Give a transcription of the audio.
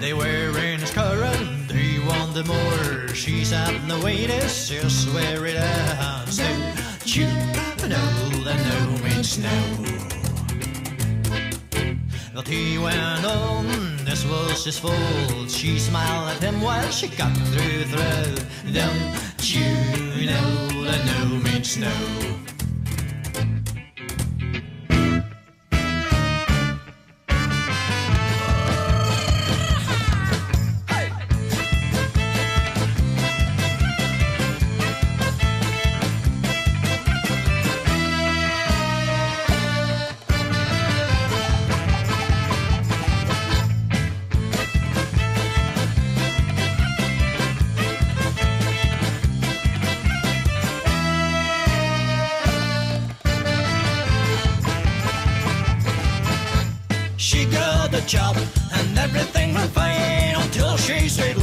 They were in his current, he wanted more. She sat in the waitress, just where it ends. No, chew, no, the no means no. But he went on, this was his fault. She smiled at him while she got through through. Don't you know that no means no? She got the job and everything went fine until she said